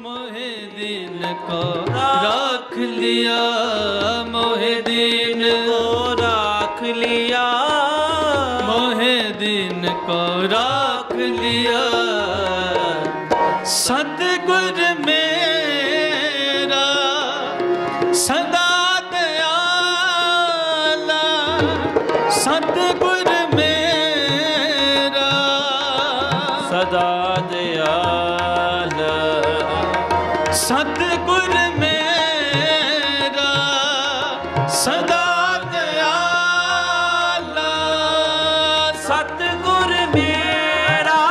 मोहे दीन को राख लिया मोहे दीन को राख लिया मोहे दीन को राख लिया ਸਤਗੁਰ ਮੇਰਾ, ਸਦਾ ਸਤਗੁਰ ਮੇਰਾ,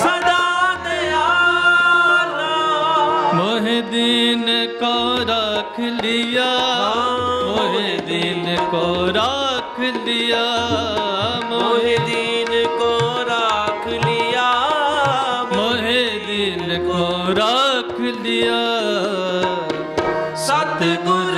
ਸਦਾ ਦਿਆਲਾ। ਮੋਹ ਦਿਨ ਕੋ ਰੱਖ ਲਿਆ, ਮੋਹ ਰੱਖ ਲਿਆ। ਸਤਿਗੁਰ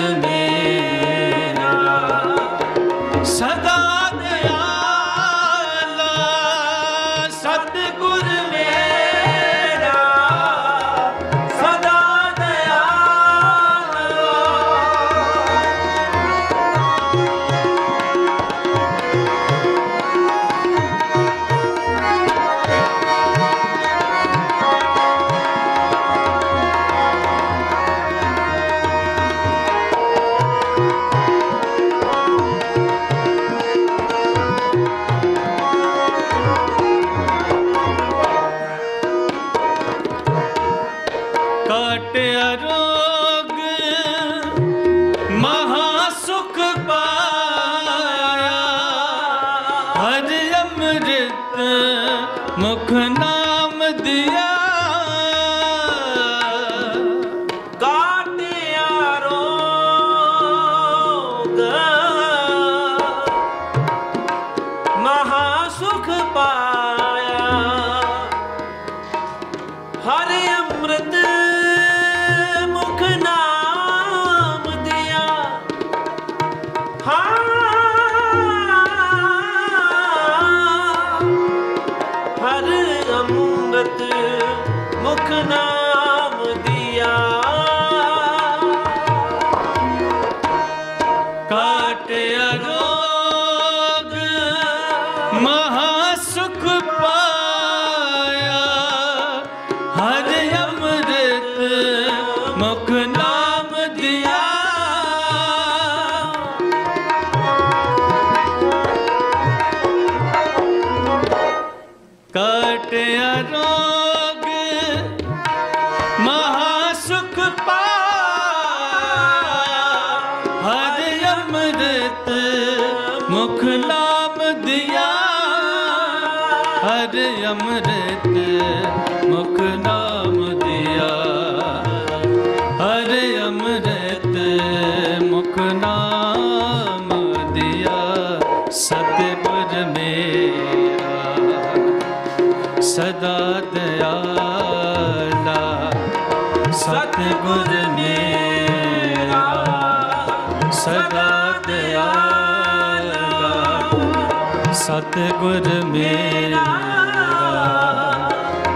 ਸਤਿਗੁਰ ਮੇਰਾ,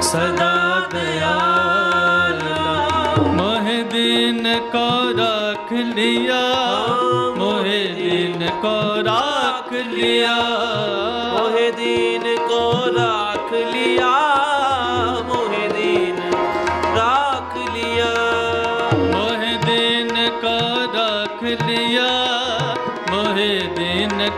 ਸਦਾ ਦਿਆਲਾ ਮੋਹਿ ਦੀਨ ਕੋ ਰੱਖ ਲਿਆ, ਮੋਹਿ ਦੀਨ ਕੋ ਰੱਖ ਲਿਆ। ਮੋਹਿ ਕੋ ਰੱਖ ਲਿਆ, ਮੋਹਿ ਰੱਖ ਲਿਆ। ਮੋਹਿ ਦੀਨ ਰੱਖ ਲਿਆ, ਮੋਹਿ ਦੀਨ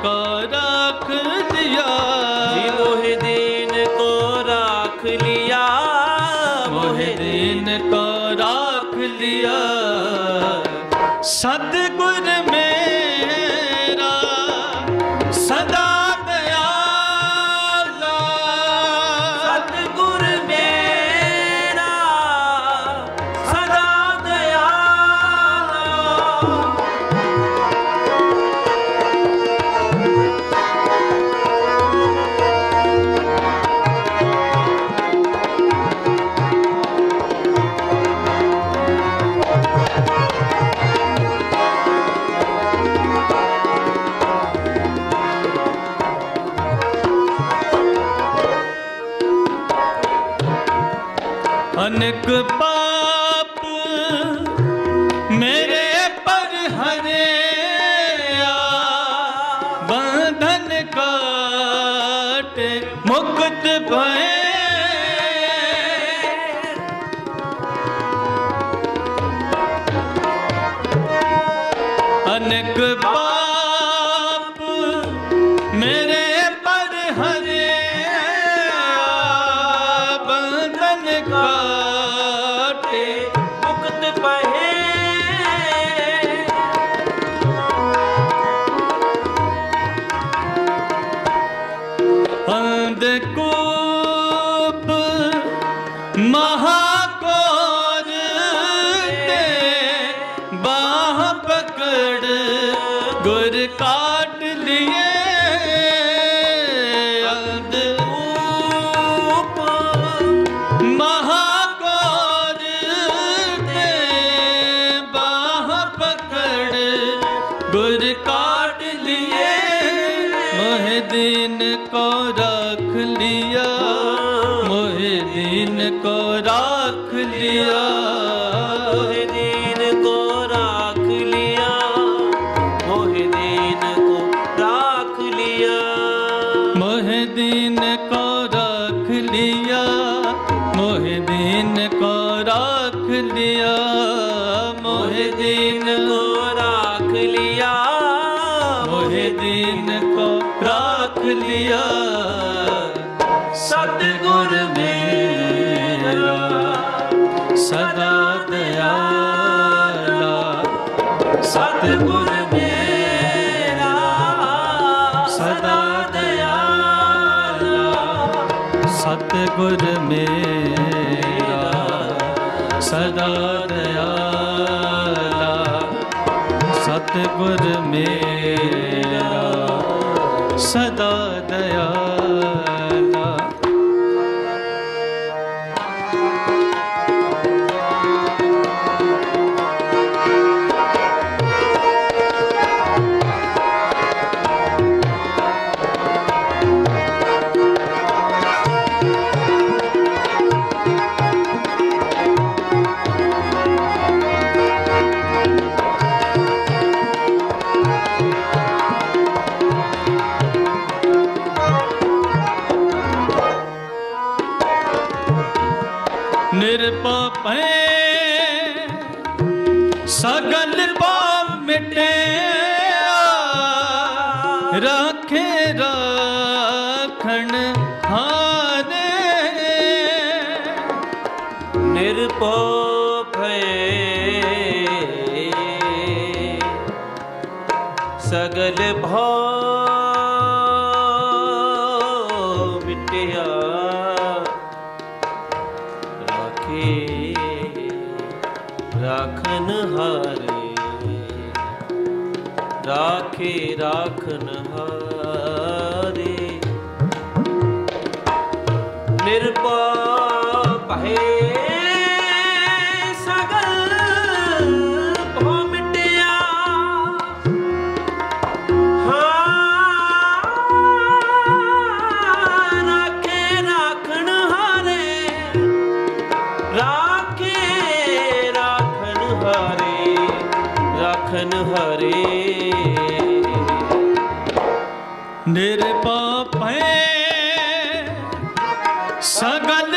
सत मोहे दीन को रख लिया मोहे दीन को रख लिया ਮੇਰਾ, ਸਦਾ ਦਿਆਲਾ ਸਤਿਗੁਰ ਮੇਰਾ, ਸਦਾ ਦਿਆਲਾ ਸਤਿਗੁਰ ਮੇਰਾ, ਸਦਾ ਦਿਆਲਾ ਸਤਿਗੁਰ ਮੇਰਾ, ਸਦਾ ਦਇਆ ਰਾਖੇ ਰਾਖਣ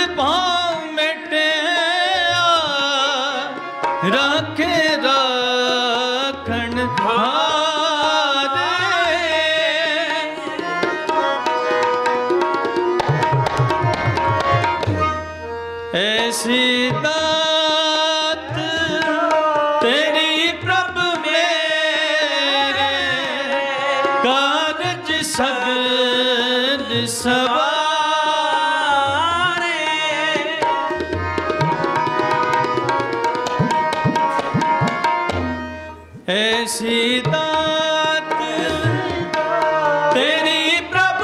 ਭਾਉ ਮਿਟਿਆ ਰੱਖੇ ਏ ਸੀਤਾ ਤੇਰੀ ਪ੍ਰਭ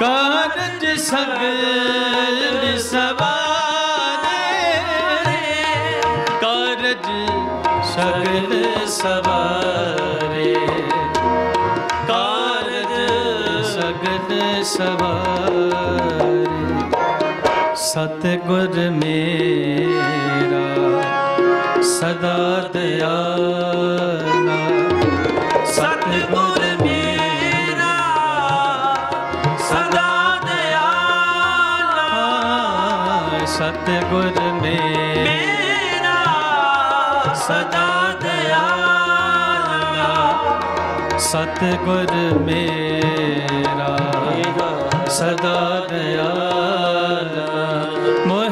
ਕਾਰਜ ਸਗਲ ਸਵਾਰੇ। ਕਾਰਜ ਕਾਰਜ ਸਗਲ ਸਵਾਰੇ। ਸਤਗੁਰ ਮੇਰੇ ਸਦਾ ਦਇਆਲਾ ਸਤਿਗੁਰ ਮੇਰਾ ਸਦਾ ਦਇਆਲਾ ਸਤਿਗੁਰ ਮੇਰਾ ਸਦਾ ਦਇਆਲਾ ਸਤਿਗੁਰ ਮੇਰਾ ਸਦਾ ਦਇਆਲਾ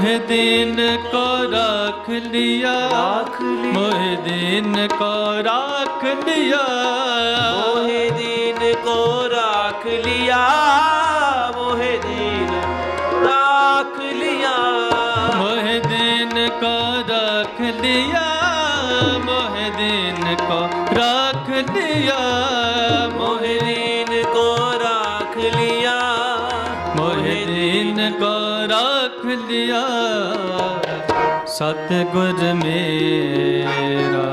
मोहे दिन को रख लिया राख लिया मोहे दिन को राख लिया मोहे दिन को राख लिया ਸਤਿਗੁਰ ਮੇਰਾ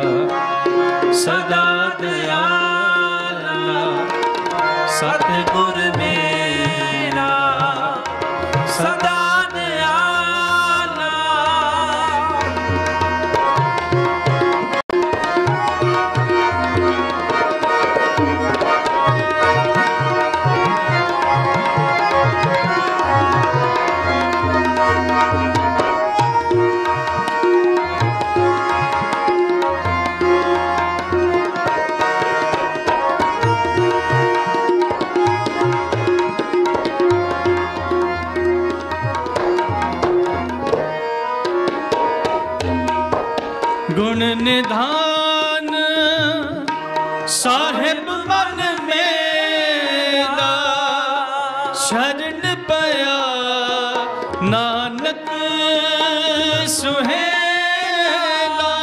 ਸਦਾ ਦਇਆਲਾ ਸਤਿਗੁਰ ਮੇਰਾ ਸਦਾ ਗੁਣ ਨਿਧਾਨ ਸਾਹਿਬ ਮਨ ਮੇਰਾ ਸ਼ਰਨ ਪਿਆ ਨਾਨਕ ਸੁਹੇਲਾ।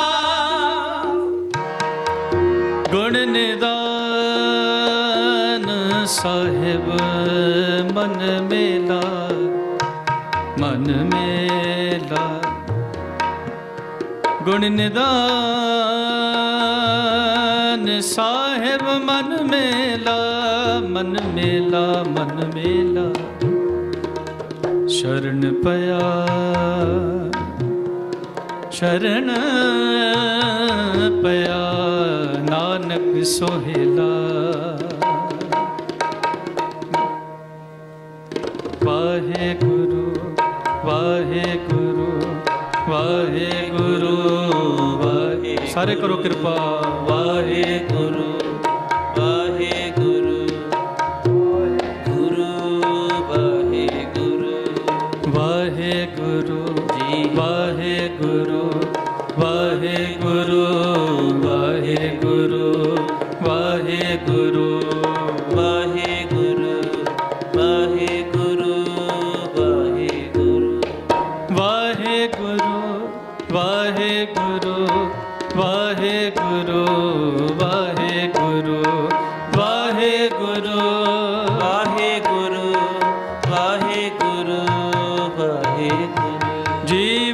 ਗੁਣ ਨਿਦਾਨ ਸਾਹਿਬ ਗੁਣ ਨਿਦਾਨ? ਸਾਹਿਬ ਮਨ ਮੇਲਾ ਮਨ ਮੇਲਾ ਮਨ ਮੇਲਾ। ਸ਼ਰਨ ਪਿਆ ਸ਼ਰਨ ਪਿਆ, ਨਾਨਕ ਸੋਹਿਲਾ। ਸਾਰੇ ਕਰੋ ਕਿਰਪਾ। ਵਾਹਿਗੁਰੂ ਵਾਹਿਗੁਰੂ ਗੁਰੂ ਵਾਹਿਗੁਰੂ। ਵਾਹਿਗੁਰੂ ਜੀ ਵਾਹਿਗੁਰੂ ਵਾਹਿਗੁਰੂ ਵਾਹਿਗੁਰੂ ਵਾਹਿਗੁਰੂ। ਵਾਹਿਗੁਰੂ ਪਹਿਤ ਜੀ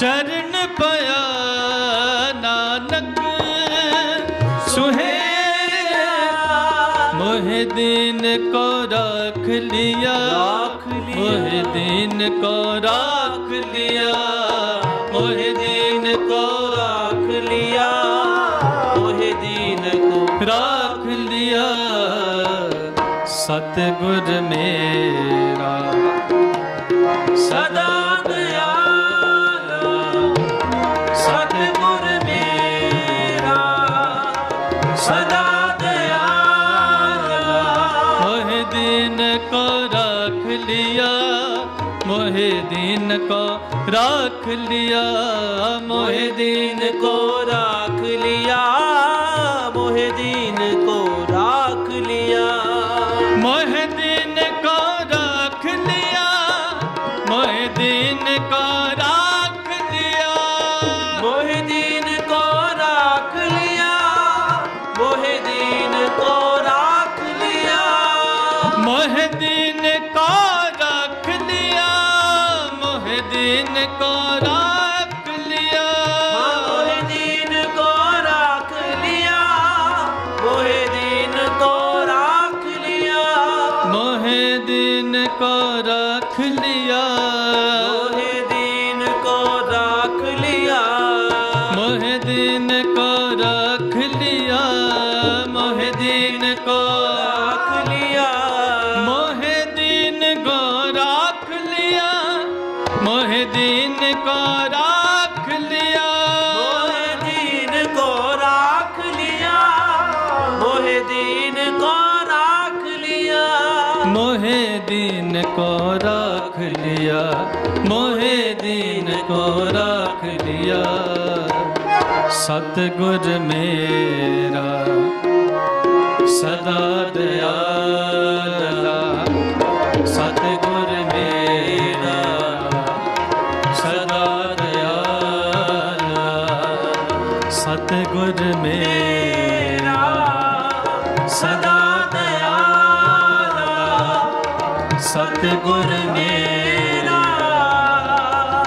ਸ਼ਰਨ ਪਿਆ ਨਾਨਕ ਸੁਹੇਲਾ ਮੋਹ ਦੀਨ ਕੋ ਰੱਖ ਲਿਆ ਰੱਖ ਲਿਆ। ਮੋਹ ਦੀਨ ਕੋ ਰੱਖ ਲਿਆ, ਮੋਹ ਦੀਨ ਕੋ ਰਾਖ ਲਿਆ, ਮੋਹਿ ਦੀਨ ਕੋ ਰੱਖ ਲਿਆ ਸਤਿਗੁਰ ਮੇਰਾ, ਸਦਾ ਸਦਾ ਦਇਆਲਾ ਮੋਹਿ ਦੀਨ ਕੋ ਰੱਖ ਲਿਆ ਮੋਹਿ ਲਿਆ ਮੋਹਿ ਦੀਨ ਰੱਖ ਲਿਆ। जिनको मोहे दीन को राख लिया मोहे दीन को राख लिया मोहे दीन को राख लिया मोहे दीन को राख लिया मोहे दीन को राख लिया सतगुर मेरा सदा दयाला ਸਤਗੁਰ ਮੇਰਾ ਸਦਾ ਦਇਆਲਾ। ਸਤਗੁਰ ਮੇਰਾ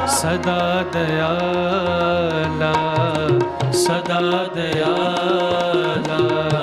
ਸਦਾ ਦਇਆਲਾ ਸਦਾ ਦਇਆਲਾ।